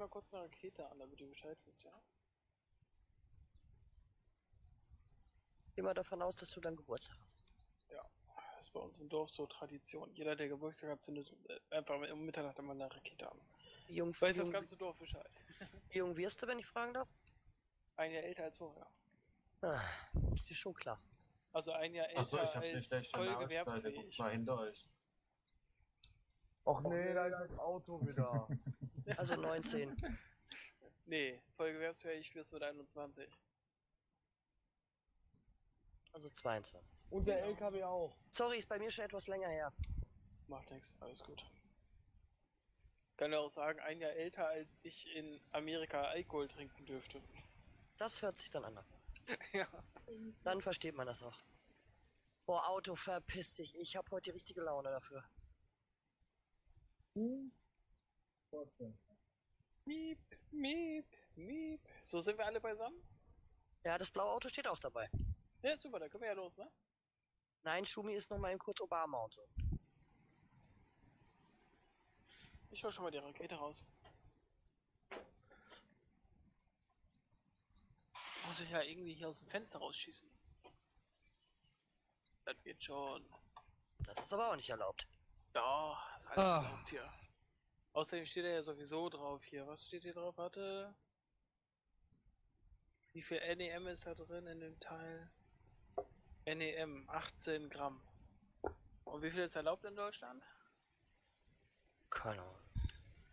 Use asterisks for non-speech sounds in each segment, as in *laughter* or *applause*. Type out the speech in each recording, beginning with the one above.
mal kurz eine Rakete an, damit du Bescheid wisst, ja? Geh mal davon aus, dass du dann Geburtstag hast. Das ist bei uns im Dorf so Tradition. Jeder, der Geburtstag hat, zündet äh, einfach um Mitternacht immer eine Rakete an. Jung, Weiß wie das jung, ganze Dorf Bescheid. wie *laughs* jung wirst du, wenn ich fragen darf? Ein Jahr älter als vorher. Ah, ist mir schon klar. Also ein Jahr älter Achso, ich hab als schlechte voll gewerbsfähig. mal hinter euch. Och nee, da ist das Auto wieder. *laughs* Also 19. Nee, voll gewerbsfähig wirst mit 21. Also 22. Und der Genau. LKW auch. Sorry, ist bei mir schon etwas länger her. Macht nichts, alles gut. Kann ja auch sagen, ein Jahr älter als ich in Amerika Alkohol trinken dürfte. Das hört sich dann anders an. *laughs* ja. Dann versteht man das auch. Boah, Auto, verpiss dich. Ich habe heute die richtige Laune dafür. Miep, miep, miep. So sind wir alle beisammen? Ja, das blaue Auto steht auch dabei. Ja, super, dann können wir ja los, ne? Nein, Schumi ist noch mal eben kurz Obama und so. Ich hol schon mal die Rakete raus. Muss ich ja irgendwie hier aus dem Fenster rausschießen. Das wird schon. Das ist aber auch nicht erlaubt. Da, ist alles Ah. erlaubt hier. Außerdem steht er ja sowieso drauf hier. Was steht hier drauf? Warte. Wie viel NEM ist da drin in dem Teil? NEM, 18 Gramm. Und wie viel ist erlaubt in Deutschland? Keine Ahnung.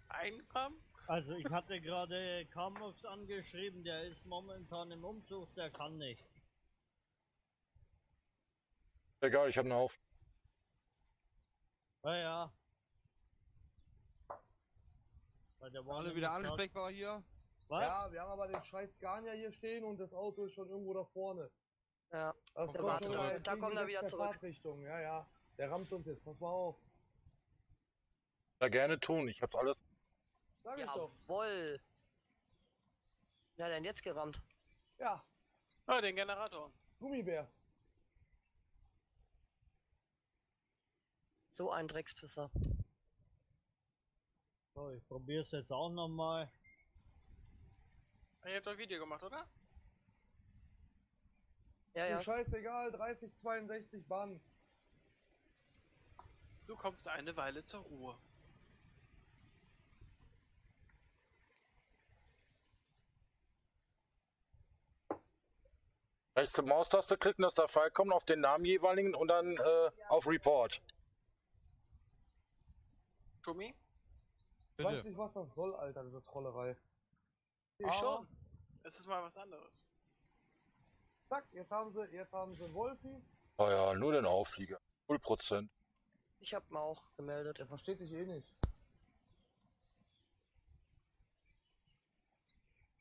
Ein Gramm? Also ich hatte gerade Kamox angeschrieben, der ist momentan im Umzug, der kann nicht. Egal, ich habe einen Haufen. Ja, ja. Weil der war Alle wieder ansprechbar hier? Was? Ja, wir haben aber den scheiß Scania hier stehen und das Auto ist schon irgendwo da vorne. Ja, Das Der kommt schon zurück. mal Da kommt er wieder zurück. Fahrtrichtung. Ja, ja. Der rammt uns jetzt. Pass mal auf. Ja, gerne tun. Ich hab's alles. Sag ich doch. jawoll. Na, denn jetzt gerammt. Ja, Ah, den Generator. Gummibär. So ein Dreckspisser. So, ich probier's jetzt auch nochmal. Ihr habt doch Video gemacht, oder? Ja, ja. scheißegal, 30, 62 Bahn. Du kommst eine Weile zur Ruhe. Rechts zur Maustaste klicken, dass der Pfeil kommt, auf den Namen jeweiligen und dann äh, auf Report. Schumi? Ich weiß nicht, was das soll, Alter, diese Trollerei. Ich schon. Es ist mal was anderes. Zack, jetzt haben sie, jetzt haben sie Wolfi. Oh ja, nur den Aufflieger. 0%. Ich hab mal auch gemeldet. Der versteht dich eh nicht.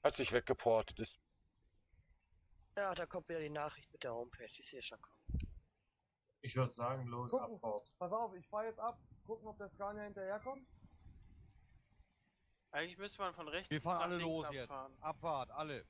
Hat sich weggeportet. Ist Ja, da kommt wieder die Nachricht mit der Homepage. Ich sehe schon kommen. Ich würde sagen, los, Gucken. Abfahrt. Pass auf, ich fahr jetzt ab. Gucken, ob der Scania hinterherkommt. Eigentlich müsste man von rechts Wir fahren alle links los jetzt. abfahren. Abfahrt, alle.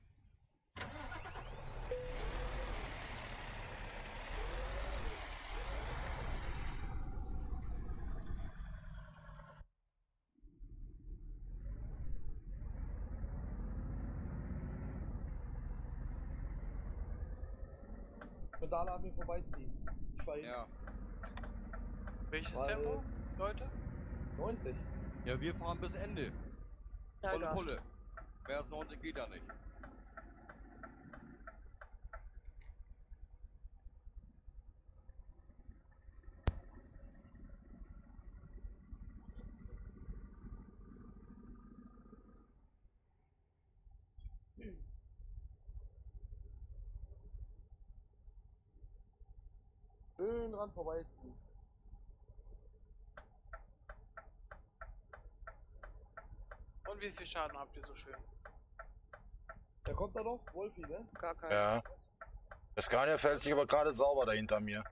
Pedale an mir vorbeiziehen. Ich hin. Ja. Welches Weil- Tempo, Leute? 90. Ja, wir fahren bis Ende. Ja, Volle Gas. Pulle. Mehr als 90 geht ja nicht. Schön dran vorbeiziehen. Und wie viel Schaden habt ihr so schön? Da kommt er doch, Wolfi, ne? Gar kein. ja. Der Scania fällt sich aber gerade sauber dahinter mir.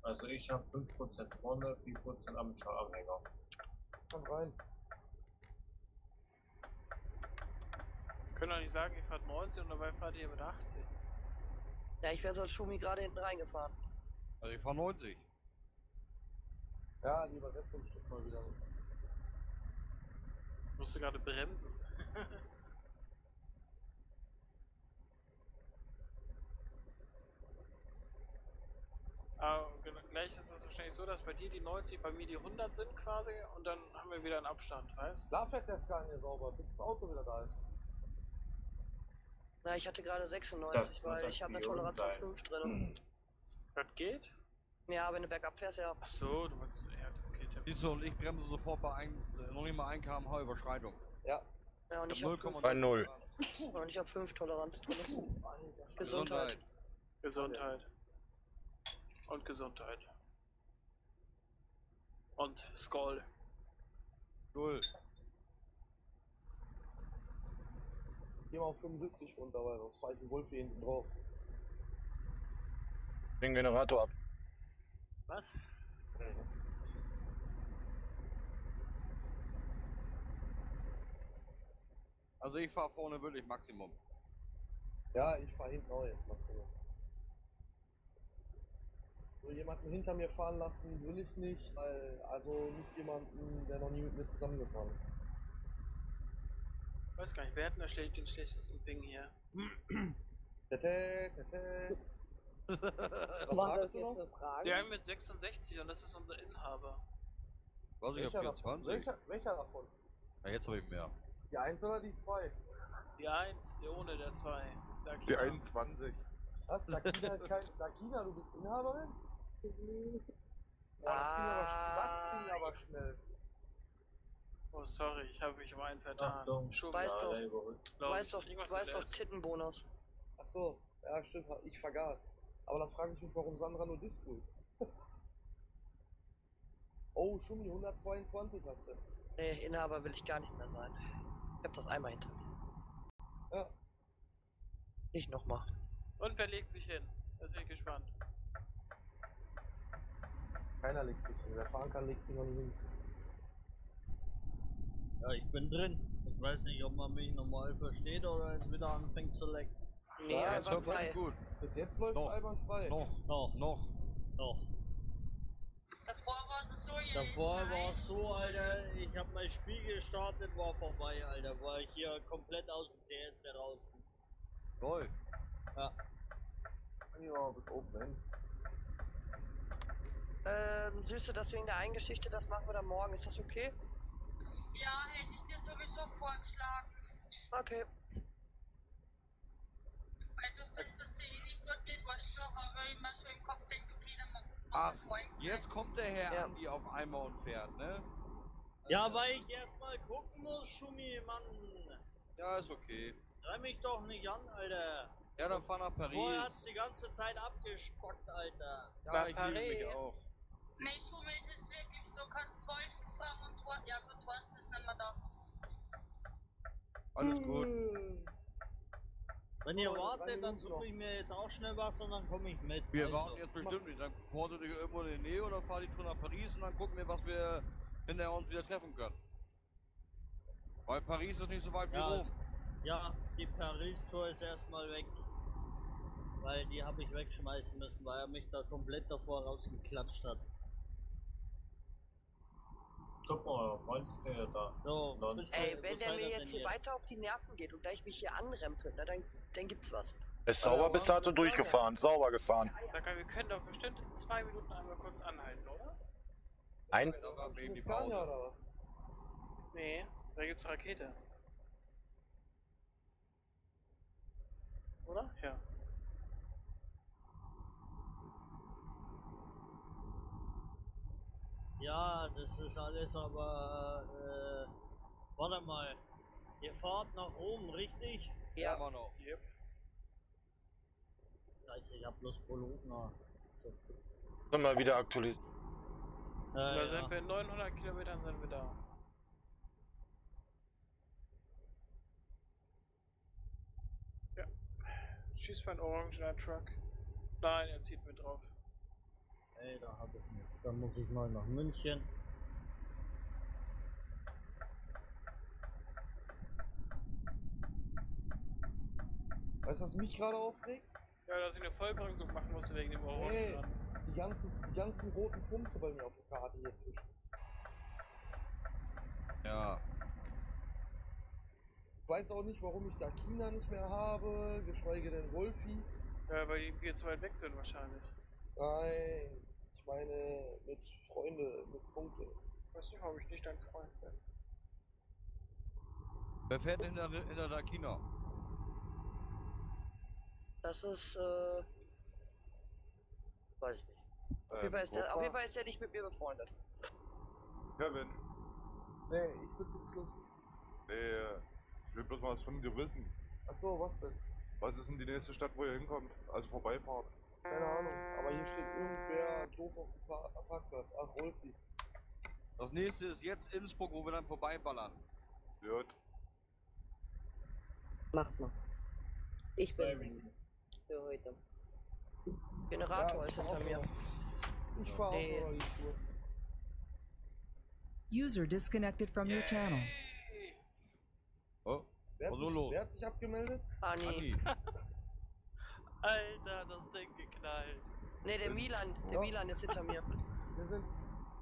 Also ich habe 5% vorne, 4% am Anhänger. Kommt rein. Könnt ihr nicht sagen, ihr fahrt 90 und dabei fahrt ihr mit 80. Ja, ich wäre so als Schumi gerade hinten reingefahren. Also ich fahr 90. Ja, die Übersetzung stimmt mal wieder nicht. Ich musste gerade bremsen. *laughs* Aber genau, gleich ist es wahrscheinlich so, dass bei dir die 90, bei mir die 100 sind quasi und dann haben wir wieder einen Abstand, weißt Da fährt der Scania sauber, bis das Auto wieder da ist. Na, ich hatte gerade Das 96, wird weil das ich habe eine Biom Toleranz von sein. 5 drin. Das geht? Ja, wenn du bergab fährst, ja. Ach so, du. Ja, okay, Tim. Siehst du, und ich bremse sofort bei ein, äh, noch nicht mal 1 km/h Überschreitung. Ja. Ja, und Ich ich hab habe 5, 0,9 Bei null. und ich hab 5 Toleranz drin. Alter, Gesundheit. Gesundheit. Und Gesundheit. Und Skoll. Null. Geh mal auf 75 runter, weil sonst fahr ich den Wolf hier hinten drauf. Den Generator ab. Was? Also ich fahre vorne wirklich Maximum. Ja, ich fahr hinten auch jetzt maximal. So jemanden hinter mir fahren lassen will ich nicht, weil, also nicht jemanden, der noch nie mit mir zusammengefahren ist. Weiß gar nicht, wer hat denn da schlecht- den schlechtesten Ping hier? *clears throat* Tete, tete. Was War sagst das du jetzt noch? eine Frage? Der mit 66 und das ist unser Inhaber. Was ich hab Welcher davon? 24. Welcher, welcher davon? Ja, jetzt habe ich mehr. Die 1 oder die 2? Die 1, der ohne der 2. Die 21. Was? Dakina ist kein. Dakina, du bist Inhaberin? Ging aber, das ging aber schnell. Oh, sorry, ich habe mich um einen vertan. Achtung, Schon Weißt wieder, doch. Ich. doch, Irgendwas du weißt mit doch. Tittenbonus. Ach so, ja stimmt, ich vergaß. Aber dann frage ich mich, warum Sandra nur Disco ist. *laughs* oh, Schumi, 122 hast du. Nee, Inhaber will ich gar nicht mehr sein. Ich hab das einmal hinter mir. Ja. Nicht nochmal. Und wer legt sich hin? Jetzt bin ich gespannt. Keiner legt sich hin. Wer fahren kann, legt sich noch nicht hin. Ja, ich bin drin. Ich weiß nicht, ob man mich normal versteht oder es wieder anfängt zu lecken. Nee, Ja, es war läuft frei. gut. Bis jetzt läuft es einwandfrei. Noch, Noch, noch. noch. Davor war es so, ihr Davor war es so, Alter, ich hab mein Spiel gestartet, war vorbei, Alter. War ich hier komplett aus dem DS heraus. Toll. Ja, bis oben hin. Ähm, Süße, das wegen der einen Geschichte, das machen wir dann morgen. Ist das okay? Ja, hätte ich dir sowieso vorgeschlagen. Okay. Weil durch das, dass der schon, habe ich immer so im Kopf denkt, okay, dann machen wir Ach, jetzt kommt der Herr Ja. Andi auf einmal und fährt, ne? Ja, weil ich erstmal gucken muss, Schumi, Mann. Ja, ist okay. Drei mich doch nicht an, Alter. Ja, dann fahr nach Vorher hat's Paris. die ganze Zeit abgespackt, Alter. Ja, ich liebe Paris. mich auch. Nee, Schumme ist es wirklich so, kannst Wolfen fahren und Tor, ja gut, Thorsten ist nicht mehr da. Alles gut. Wenn ihr wartet, dann suche ich mir jetzt auch schnell was und dann komme ich mit. Wir also. warten jetzt bestimmt nicht. Dann porte dich irgendwo in die Nähe oder fahr die Tour nach Paris und dann gucken wir, was wir hinterher uns wieder treffen können. Weil Paris ist nicht so weit wie Ja. Rom. Ja, die Paris-Tour ist erstmal weg. Weil die habe ich wegschmeißen müssen, weil er mich da komplett davor rausgeklatscht hat. Guck mal, euer Freund ist der da. So, bis Ey, wenn der mir jetzt hier weiter auf die Nerven geht und gleich mich hier anrempelt, na, dann, dann gibt's was. Ist sauber bis dato durchgefahren, sauber gefahren. Sag mal, wir können doch bestimmt in zwei Minuten einmal kurz anhalten, oder? Ein, was? Nee, da gibt's eine Rakete. Oder? Ja. Ja, das ist alles aber, äh, warte mal. Ihr fahrt nach oben, richtig? Ja. Immer noch. Yep. Scheiße, ich hab bloß Bologna. Sind wir wieder aktualisiert. Äh, da ja. sind wir in 900 Kilometern sind wir da. Ja. Schieß für einen orangener Truck. Nein, er zieht mit drauf. Ey, da hab ich nicht. Dann muss ich mal nach München. Weißt du, was mich gerade aufregt? Ja, dass ich eine Vollbremsung machen musste wegen dem Nee. Orangen. Die ganzen, die ganzen roten Punkte bei mir auf der Karte hier zwischen. Ja. Ich weiß auch nicht, warum ich da China nicht mehr habe, geschweige denn Wolfi. Ja, weil wir zu weit weg sind wahrscheinlich. Nein, meine mit Freunde, mit Punkte. Weißt du, warum ich nicht dein Freund bin? Wer fährt hinter, hinter der China? Das ist, äh. Weiß ich nicht. Auf jeden, Fall ist der, auf jeden Fall ist der nicht mit mir befreundet. Kevin, Nee, ich bin zum Schluss. äh, ich will bloß mal was von dir wissen. Achso, was denn? Was ist denn die nächste Stadt, wo ihr hinkommt? Also vorbeifahrt. Keine Ahnung. Aber hier steht irgendwer doof auf dem Pa- Parkplatz. Ach, Wolfi. Das nächste ist jetzt Innsbruck, wo wir dann vorbeiballern. Gut. Macht mal. Ich bin für heute. Generator Ja, ist hinter mir. Ich fahr Nee. auch Tour. User disconnected from your channel. Oh, Wer hat, sich, wer hat sich abgemeldet? Ah. Andi. *laughs* Alter, das Ding geknallt. Nee, der Milan, der Ja. Milan ist hinter mir. *laughs* Wir sind,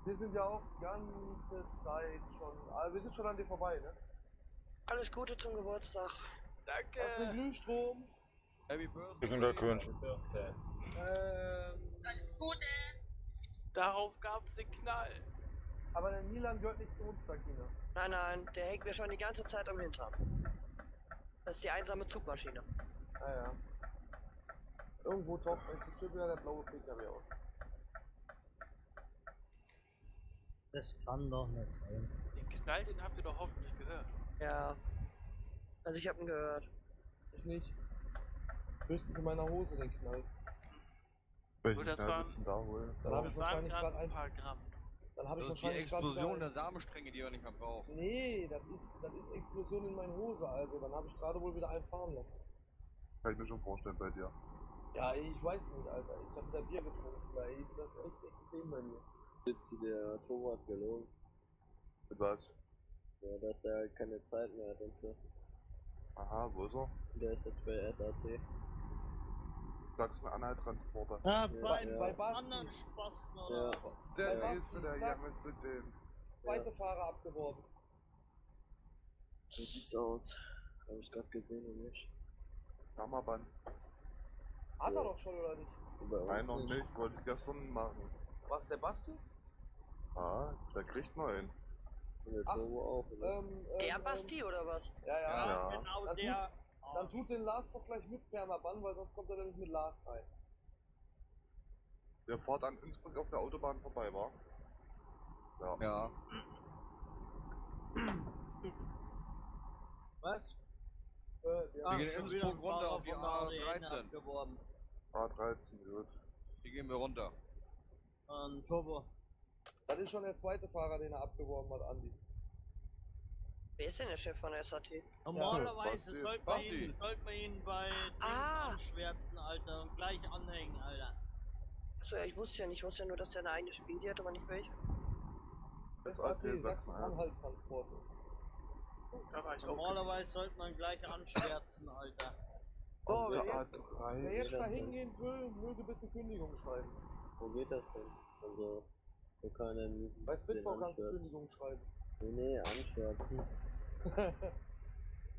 wir sind ja auch die ganze Zeit schon. Ah, wir sind schon an dir vorbei, ne? Alles Gute zum Geburtstag. Danke. Das ist Glühstrom. Happy Birthday. Ich bin Glückwunsch. Ähm, Alles Gute. Darauf gab's den Knall. aber der Milan gehört nicht zu uns, Dakina. Nein, nein, der hängt mir schon die ganze Zeit am Hintern. Das ist die einsame Zugmaschine. Naja. Irgendwo taucht euch bestimmt wieder der blaue PKW auf. Das kann doch nicht sein. Den Knall, den habt ihr doch hoffentlich gehört. Ja. Also ich hab ihn gehört. Ich nicht. Höchstens in meiner Hose den Knall. Welchen Gut, das Knall waren- da holen? Dann habe ich wahrscheinlich gerade ein paar Gramm. Dann habe ich Das ist die Explosion der Samenstränge, die wir nicht mehr brauchen. Nee, das ist, das ist Explosion in meiner Hose, also dann habe ich gerade wohl wieder einen fahren lassen. Kann ich mir schon vorstellen bei dir. Ja, ich weiß nicht, Alter. Ich habe wieder Bier getrunken, da ist das echt extrem bei mir. Sitzt der Tomo hat gelogen. Mit was? Ja, dass er halt keine Zeit mehr hat und so. Aha, wo ist er? Der ist jetzt bei SAT. Sachsen-Anhalt-Transporter. Ah, Ja, bei, ja. bei Basti. anderen Spasten Ja. oder? Der Bei nächste, Basti, der zack. jammerste den. Zweite Fahrer abgeworben. Wie sieht's aus? Hab ich grad gesehen und nicht. Kammerband. Hat Ja. er doch schon, oder nicht? Nein, noch nicht. nicht. Wollte ich gestern machen. Was, der Basti? Ah, der kriegt noch einen. Der Ach, auch? Ähm, ähm, Der Basti oder was? Ähm, ja, ja. Ja, Ja. genau Dann der. Dann tut den Lars doch gleich mit Permaban, weil sonst kommt er nämlich mit Lars rein. Der fährt an Innsbruck auf der Autobahn vorbei, war? Ja. Ja. Was? Äh, Ach, gehen schon Innsbruck runter auf die von der ADN A13. abgeworben. A13, gut. Hier gehen wir runter. Ein Turbo. Das ist schon der zweite Fahrer, den er abgeworben hat, Andi. Wer ist denn der Chef von der SAT? Normalerweise Basti. sollte man, ihn, sollte man ihn bei Ah. anschwärzen, Alter, und gleich anhängen, Alter. Achso, ja, ich wusste ja nicht. Ich wusste ja nur, dass der eine eigene Spedi hat, aber nicht welche. SAT. Sachsen-Anhalt-Transporte. Da war ich auch Normalerweise sollte man gleich anschwärzen, Alter. So, Auf wer jetzt, wer A3. jetzt das da denn? hingehen will, möge bitte Kündigung schreiben. Wo geht das denn? Also, er denn Bei Spitfall kannst du? Kündigung schreiben. Nee, nee, anschwärzen. *laughs*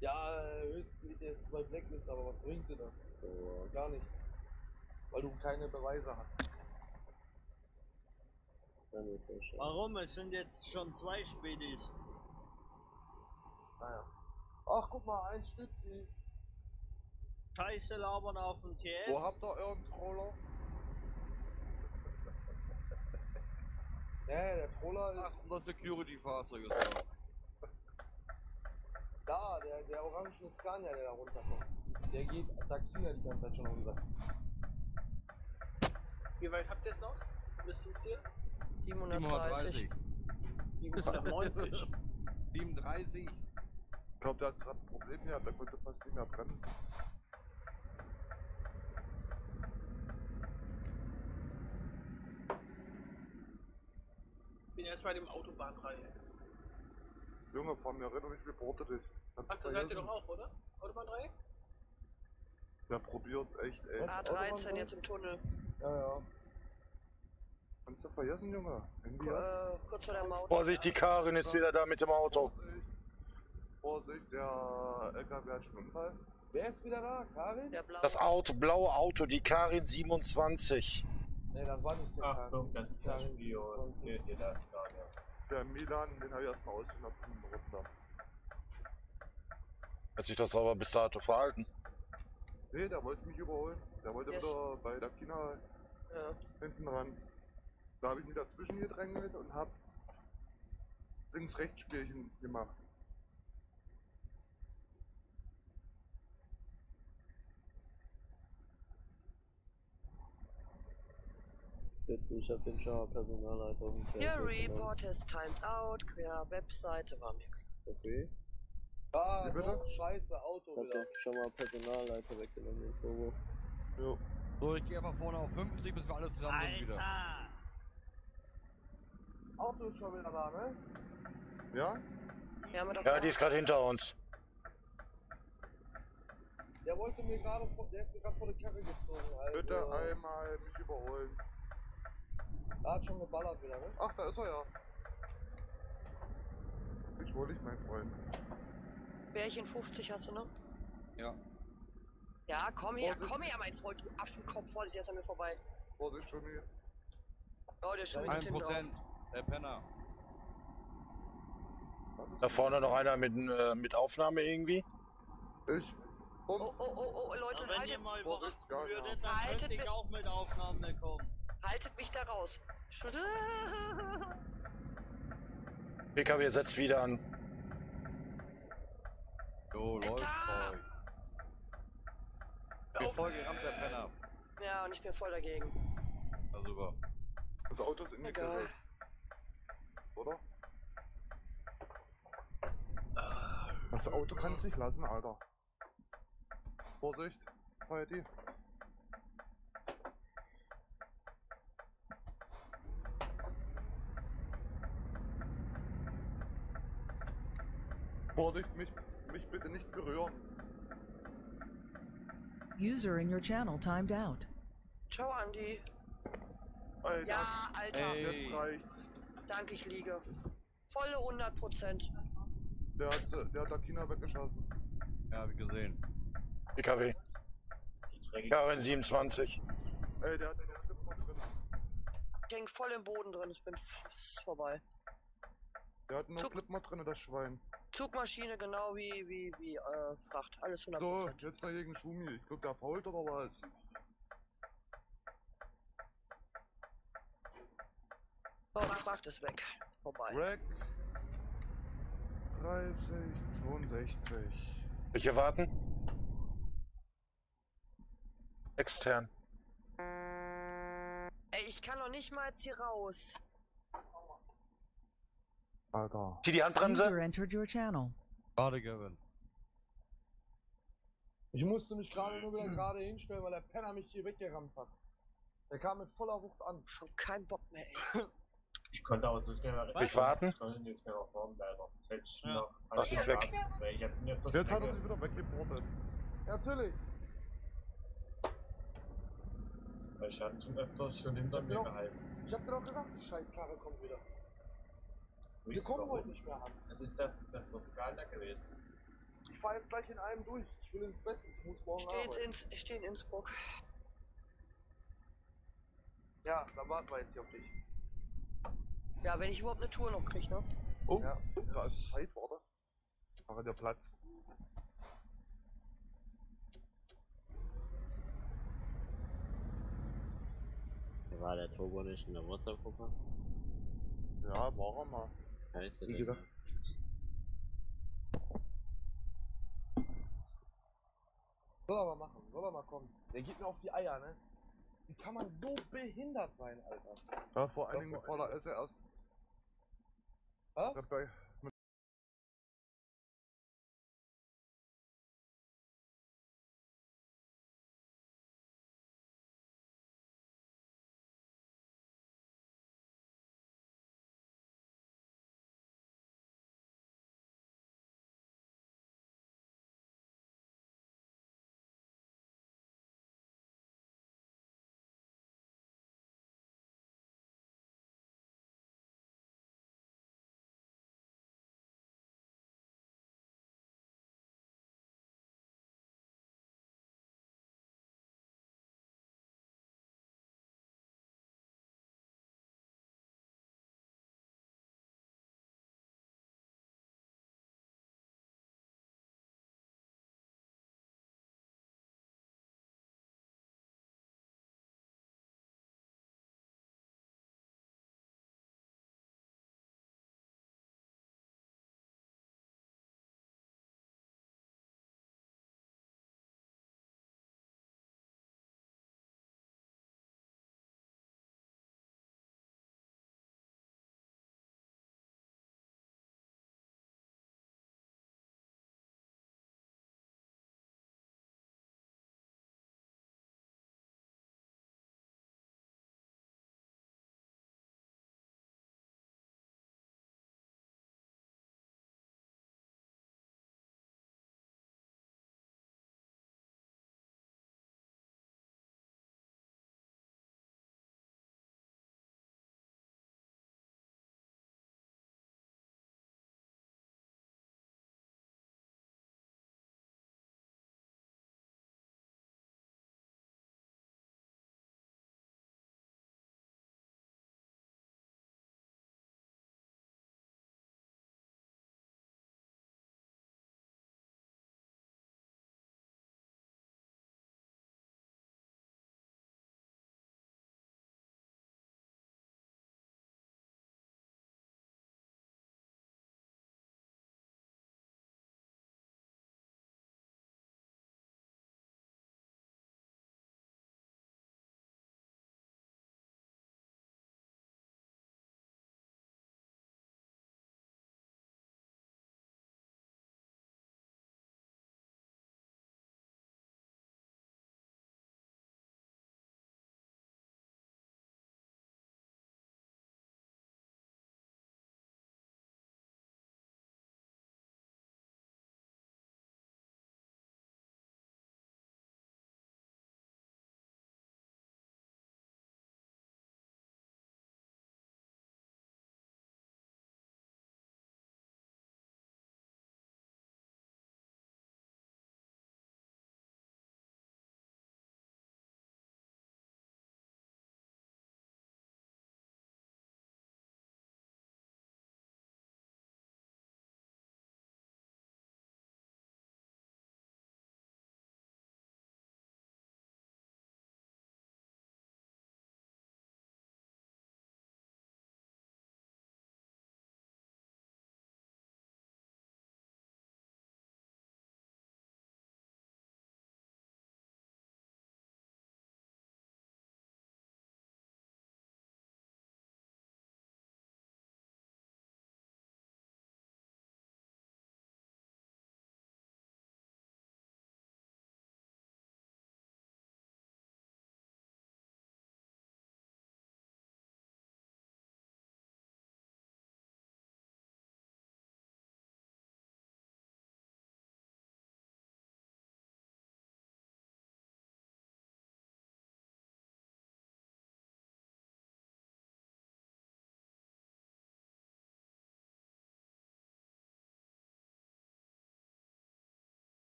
ja, äh, höchstens ETS 2 Blacklist, aber was bringt dir das? So, Gar nichts. Weil du keine Beweise hast. dann ist schon. Warum? Es sind jetzt schon zwei Spedis. Naja. Ach, guck mal, ein Stützi. Scheiße labern auf dem TS. Wo habt ihr euren Troller? Ja, der Troller Ach, ist unser Security-Fahrzeug ist da. da, der, der orangene Scania, der da runterkommt. Der geht da China die ganze Zeit schon Sack. Wie weit habt ihr es noch? Bis zum Ziel? 730. 790. 37. Ich glaube, der hat gerade ein Problem gehabt. Der konnte fast nicht mehr brennen. Bin erst bei dem Autobahndreieck. Junge, fahr mir rein und ich reporte dich. Kannst Ach, du da seid ihr doch auch, oder? Autobahndreieck? Der probiert echt, ey. Was? A13 jetzt im Tunnel. Ja, ja. Kannst du vergessen, Junge. Handy. Äh, kurz vor der Maut. Vorsicht, die Karin ist wieder da mit dem Auto. Vorsicht, der LKW hat schon einen Unfall. Wer ist wieder da? Karin? Der blaue. Das Auto, blaue Auto, die Karin 27. Nee, das war nicht der Achtung, das ist der Karin Spion. 27. Hier, hier, da ist gerade. Der Milan, den habe ich erstmal ausgeschnappt runter. Hat sich das aber bis dato verhalten. Nee, der wollte mich überholen. Der wollte Yes. wieder bei der China Ja. hinten ran. Da habe ich mich dazwischen gedrängelt und hab Links-Rechts-Spielchen gemacht. Bitte, ich hab den Schauer Personalleiter um Your report has timed out. Quer Webseite war mir klar. Okay. Ah, doch, scheiße, Auto Ich hab wieder. schon mal Personalleiter weggenommen, den Turbo. Jo. So, ich gehe einfach vorne auf 50, bis wir alle zusammen sind wieder. Alter! Auto ist schon wieder da, ne? Ja? Ja, mit der Ja, die ist gerade hinter uns. Der wollte mir gerade, vor- der ist mir gerade vor die Karre gezogen, also. Bitte einmal mich überholen. Er hat schon geballert wieder, ne? Ach, da ist er ja. Ich hol dich, mein Freund. Bärchen 50 hast du noch? Ja. Ja, komm her, Vorsicht. komm her, mein Freund, du Affenkopf. Vorsicht, ist an mir vorbei. Vorsicht, schon hier. Oh, der ist schon hinten drauf. Prozent. Der Penner. Da vorne noch einer mit, äh, mit Aufnahme irgendwie. Ich. Und Oh, oh, oh, oh, Leute, Und wenn ihr haltet, mal Vorsicht, überrascht ja, würdet, dann Haltet könnte ich mit- auch mit Aufnahme kommen. Haltet mich da raus. PKW setzt wieder an. Jo, läuft voll. Ich bin voll gerammt, der Penner. Ja, und ich bin voll dagegen. Na super. das Auto ist in die. Kette, oder? Das Auto kann es nicht lassen, Alter. Vorsicht, Feuerti. Vorsicht, mich, mich bitte nicht berühren. User in your channel timed out. Ciao, Andi. Alter, Ja, Alter. Ey. jetzt reicht's. Danke, ich liege. Volle 100 Prozent. Der hat, der hat da China weggeschossen. Ja, hab ich gesehen. PKW. Karin 27. Ey, der hat den drin. Ich häng voll im Boden drin. Ich bin ist vorbei. Der hat. Clip mal drin, das Schwein. Zugmaschine genau wie, wie, wie, äh, Fracht. Alles 100 So, Prozent. jetzt mal gegen Schumi. Ich glaub, der fault oder was? Oh, die Fracht ist weg. Vorbei. Rack 30, 62. Welche warten? Extern. Ey, ich kann noch nicht mal jetzt hier raus. Alter. Zieh die Handbremse. User entered your channel. Schade, Gavin. Ich musste mich gerade nur wieder gerade hinstellen, weil der Penner mich hier weggerammt hat. Der kam mit voller Wucht an. Schon kein Bock mehr, ey. Ich konnte auch so schnell mal Ich warten? Ich konnte jetzt auf Norden leider. Das ich Ja. noch. Ach, die ist weg. Ich hab mir das Jetzt hat er sich wieder weggeportet. Natürlich. Weil ich hatte schon öfters schon hinter mir Genau. gehalten. Ich hab dir doch gesagt, die Scheißkarre kommt wieder. Wir ist kommen heute nicht mehr an. Das ist das, das ist das Skala gewesen. Ich fahr jetzt gleich in einem durch. Ich will ins Bett. Ich muss morgen stehe arbeiten. ins, ich steh in Innsbruck. Ja, dann warten wir jetzt hier auf dich. Ja, wenn ich überhaupt eine Tour noch krieg, ne? Oh, Ja. da ist Zeit, warte. Mache der Platz. War der Turbo nicht in der WhatsApp-Gruppe? Ja, war er mal. Heißt Wie gesagt. Soll er mal machen, soll er mal kommen. Der geht mir auf die Eier, ne? Wie kann man so behindert sein, Alter? Ja, vor allen Dingen vor bevor er ist er erst Hä? Rebell,